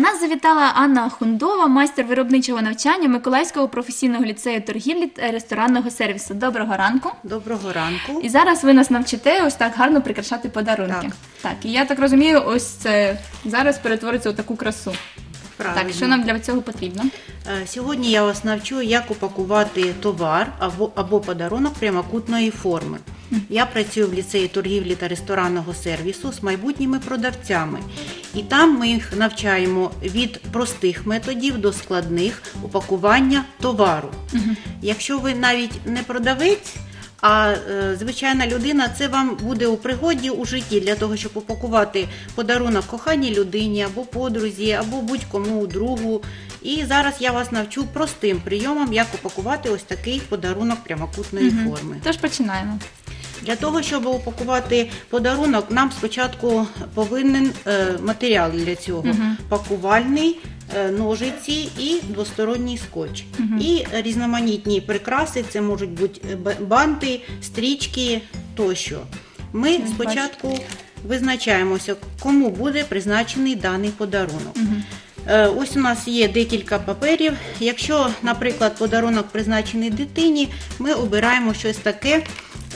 нас завітала Анна Хундова, майстер виробничого навчання Миколаївського професійного ліцею торгівлі та ресторанного сервісу. Доброго ранку. Доброго ранку. І зараз ви нас навчите ось так гарно прикрашати подарунки. Так. так і я так розумію, ось це зараз перетвориться у таку красу. Правильно. Так, що нам для цього потрібно? Е, Сьогодні я вас навчу, як упакувати товар або, або подарунок прямокутної форми. Я працюю в ліцеї торгівлі та ресторанного сервісу з майбутніми продавцями. І там ми їх навчаємо від простих методів до складних упакування товару. Якщо ви навіть не продавець, а е, звичайна людина, це вам буде у пригоді у житті для того, щоб упакувати подарунок коханій людині або подрузі, або будь-кому другу. І зараз я вас навчу простим прийомам, як упакувати ось такий подарунок прямокутної форми. Тож починаємо. Для того, щоб упакувати подарунок, нам спочатку повинен е, матеріал для цього: пакувальний, е, ножиці і двосторонній скотч. І різноманітні прикраси, це можуть бути е, банти, стрічки тощо. Ми Ось, спочатку визначаємося, кому буде призначений даний подарунок. Е, Ось у нас є декілька паперів. Якщо, наприклад, подарунок призначений дитині, ми обираємо щось таке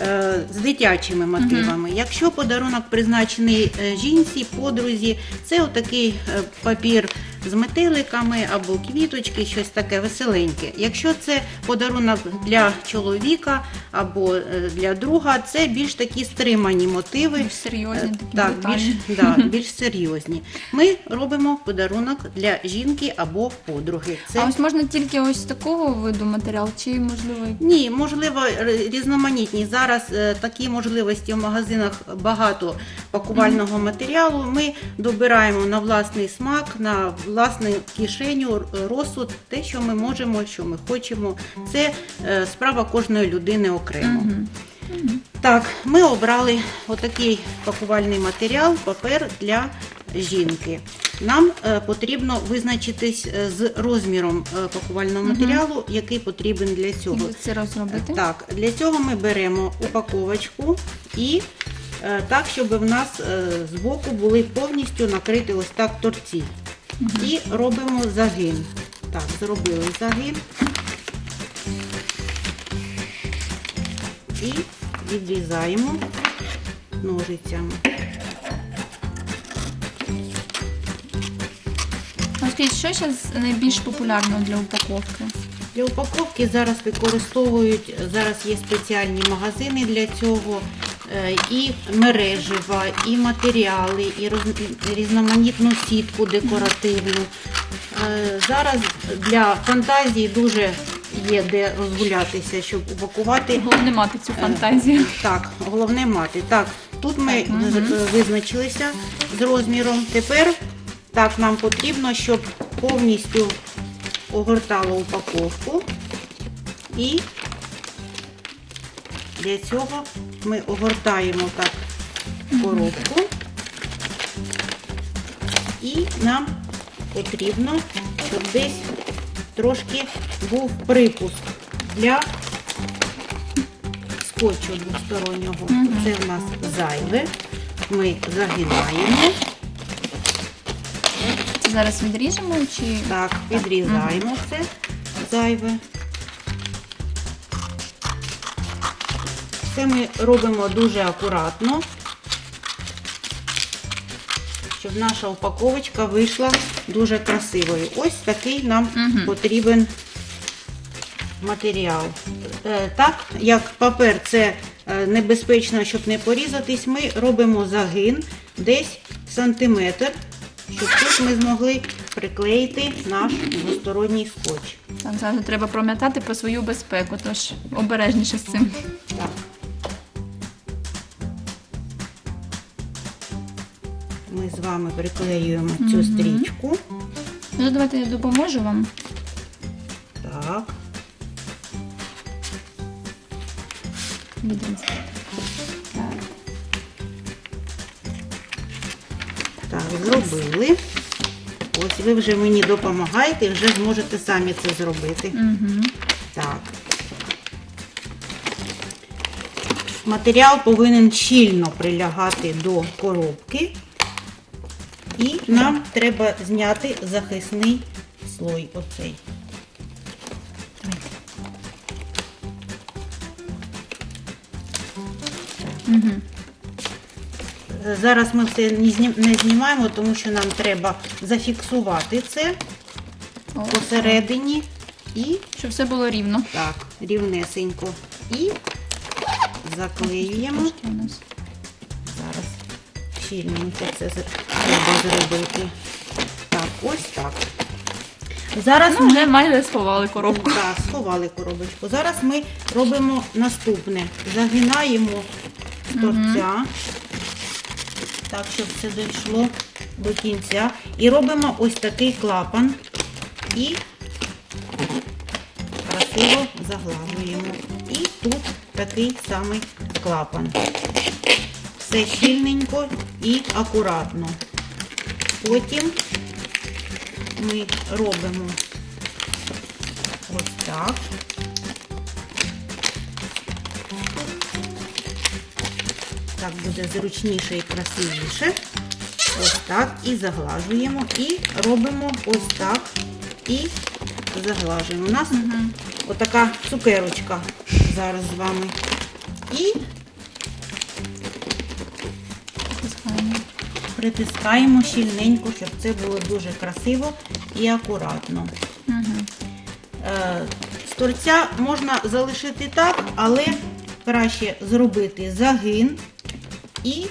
е, з дитячими мотивами. Якщо подарунок призначений е, жінці, подрузі, це отакий е, папір з метеликами або квіточки, щось таке веселеньке. Якщо це подарунок для чоловіка або е, для друга, це більш такі стримані мотиви. Більш серйозні такі Е, Так, деталі. більш, да, більш серйозні. Ми робимо подарунок для жінки або подруги. Це А ось можна тільки ось такого виду матеріал, чи можливо ні, можливо, різноманітні. Зараз е, такі можливості в магазинах багато пакувального матеріалу. Ми добираємо на власний смак, на власну кишеню, розсуд, те, що ми можемо, що ми хочемо. Це е, справа кожної людини окремо. Так, ми обрали отакий пакувальний матеріал, папер для жінки. Нам е, потрібно визначитись е, з розміром пакувального матеріалу, який потрібен для цього. це розробити? Так, для цього ми беремо упаковочку і так, щоб в нас збоку були повністю накриті ось так торці. І робимо загин. Так, зробили загин. І відрізаємо ножицями. Скажіть, що зараз найбільш популярно для упаковки? Для упаковки зараз використовують, зараз є спеціальні магазини для цього, і мережева, і матеріали, і різноманітну сітку декоративну. Е, Зараз для фантазії дуже є де розгулятися, щоб упакувати. Головне мати цю фантазію. Так, головне мати. Так, тут ми Так, з- визначилися з розміром. Тепер так нам потрібно, щоб повністю огортало упаковку. І для цього ми огортаємо так коробку. І нам потрібно, щоб десь трошки був припуск для скотчу двостороннього. Це в нас зайве. Ми загинаємо, зараз відріжемо чи так, відрізаємо це зайве. Це ми робимо дуже акуратно, щоб наша упаковочка вийшла дуже красивою. Ось такий нам Мгм. потрібен матеріал. Е, Так, як папер це е, небезпечно, щоб не порізатись, ми робимо загин десь сантиметр, щоб тут ми змогли приклеїти наш двосторонній скотч. так зараз треба пам'ятати про свою безпеку, тож обережніше з цим. Так. Ми з вами приклеюємо цю стрічку. Ну, давайте я допоможу вам. Так. Відрізати. Так. Так, зробили. Ось ви вже мені допомагаєте і вже зможете самі це зробити. Угу. Так. Матеріал повинен щільно прилягати до коробки. І нам треба зняти захисний слой оцей. Угу. Зараз ми все не знімаємо, тому що нам треба зафіксувати це посередині і Щоб все було рівно. так, рівнесенько. І заклеюємо. Зараз щільненько це треба зробити. Так, ось так. Зараз Ну, ми вже майже сховали коробку. так, сховали коробочку. Зараз ми робимо наступне. Загинаємо з торця, так, щоб все дійшло до кінця. І робимо ось такий клапан і красиво заглажуємо. І тут такий самий клапан. Все щільненько і акуратно. Потім ми робимо ось так. Так буде зручніше і красивіше. Ось так. І заглажуємо. І робимо ось так. І заглажуємо. У нас отака цукерочка зараз з вами. І притискаємо щільненько, щоб це було дуже красиво і акуратно. Угу. З торця можна залишити так, але краще зробити загин і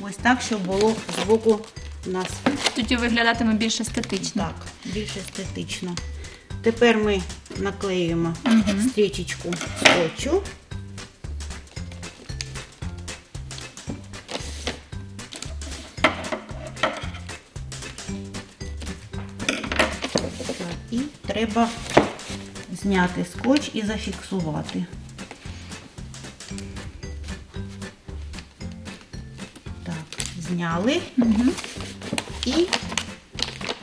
ось так, щоб було збоку у нас Тоді виглядатиме більш естетично. так, більш естетично. Тепер ми наклеюємо стрічечку скотчу. І треба зняти скотч і зафіксувати. Так, зняли і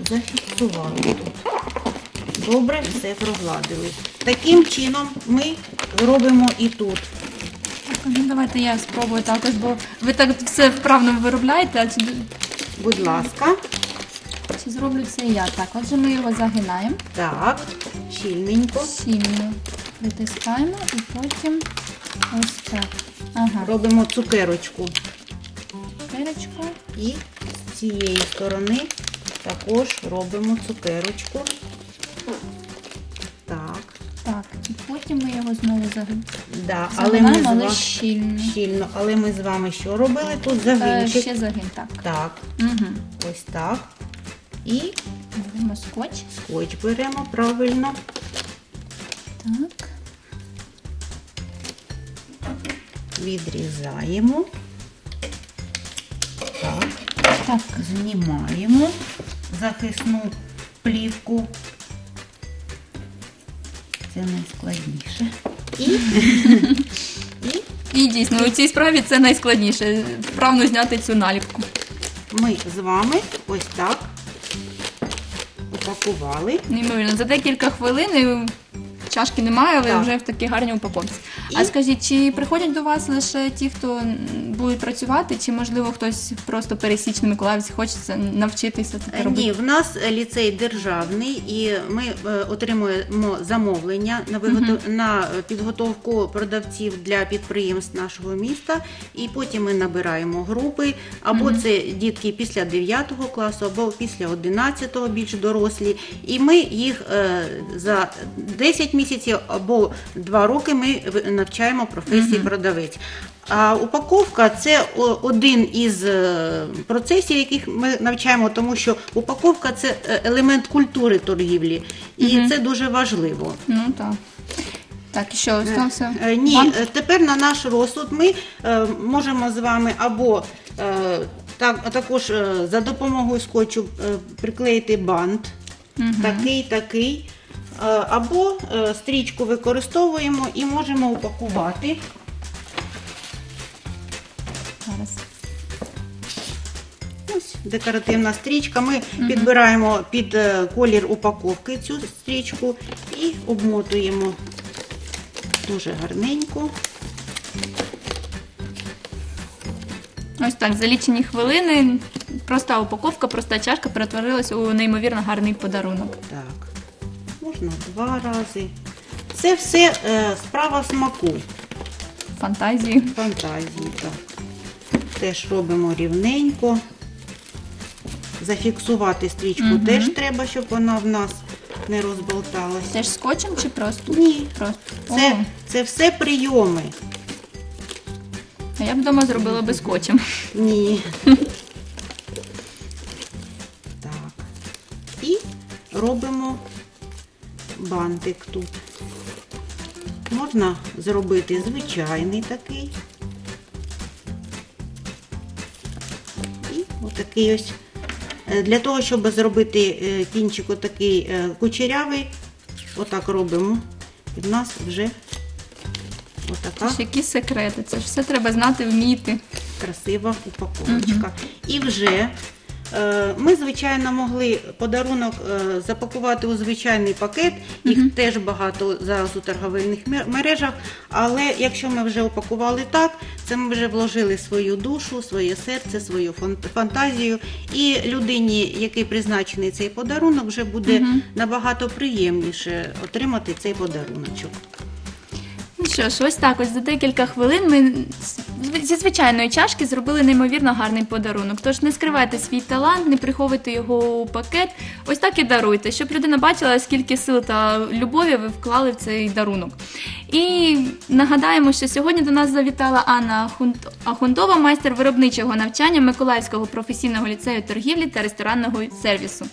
зафіксували тут. Добре, все прогладили. Таким чином ми робимо і тут. Ну давайте я спробую також, бо ви так все вправно виробляєте, а Будь ласка. Зроблю це я? Так, отже ми його загинаємо, Так, щільненько. щільно притискаємо і потім ось так. Ага, Робимо цукерочку. перечку. І з цієї сторони також робимо цукерочку. Так, Так, і потім ми його знову загинаємо. да. але ми з але вами щільно. щільно. Але ми з вами що робили? Тут Е, загинчик. ще загин, так. Так, Угу. ось так. І Беремо скотч. скотч беремо правильно. Так. Відрізаємо. Так. Так, Знімаємо захисну плівку. Це найскладніше. І, і і дійсно, у цій справі це найскладніше. Вправно зняти цю наліпку. ми з вами ось так упакували. Неймовірно, за декілька хвилин чашки немає, але Так. вже в такій гарній упаковці. І- А скажіть, чи приходять до вас лише ті, хто м, будуть працювати, чи можливо хтось просто пересічний миколаївець хочеться навчитися це робити? Ні, в нас ліцей державний, і ми е, отримуємо замовлення на виготов... на підготовку продавців для підприємств нашого міста. І потім ми набираємо групи, або це дітки після 9 класу, або після 11 більш дорослі. І ми їх е, за 10 місяців або 2 роки ми навчаємо професії продавець. А упаковка це один із е, процесів, яких ми навчаємо, тому що упаковка це е, елемент культури торгівлі, і це дуже важливо. Ну так. Так, і що остався? Е, Ні, банк? е, тепер на наш розсуд ми е, можемо з вами або е, так, також е, за допомогою скотчу е, приклеїти бант, такий, такий, е, або е, стрічку використовуємо і можемо упакувати. Зараз. Ось декоративна стрічка. Ми підбираємо під е, колір упаковки цю стрічку і обмотуємо дуже гарненько. Ось так, за лічені хвилини проста упаковка, проста чашка перетворилась у неймовірно гарний подарунок. Так, можна два рази. Це все е, справа смаку, Фантазії. фантазії. Так. Теж робимо рівненько. Зафіксувати стрічку Мгм. теж треба, щоб вона в нас не розболталася. Теж скотчем чи просто? Ні, Просто. це, О, це все прийоми. а я б вдома зробила би скотчем. Ні. Так. І робимо бантик тут. Можна зробити звичайний такий. І отакий ось. Е, Для того, щоб зробити е, кінчик отакий е, кучерявий, отак робимо. І в нас вже Це ж які секрети, це ж все треба знати, вміти. красива упаковочка. І вже ми, звичайно, могли подарунок е, запакувати у звичайний пакет, їх теж багато зараз у торговельних мер- мережах. Але якщо ми вже упакували так, це ми вже вложили свою душу, своє серце, свою фан- фантазію. І людині, який призначений цей подарунок, вже буде Мгм. набагато приємніше отримати цей подаруночок. Ну що ж, ось так, ось за декілька хвилин ми зі звичайної чашки зробили неймовірно гарний подарунок. Тож не скривайте свій талант, не приховуйте його у пакет. Ось так і даруйте, щоб людина бачила, скільки сил та любові ви вклали в цей дарунок. І нагадаємо, що сьогодні до нас завітала Анна Ахундова, майстер виробничого навчання Миколаївського професійного ліцею торгівлі та ресторанного сервісу.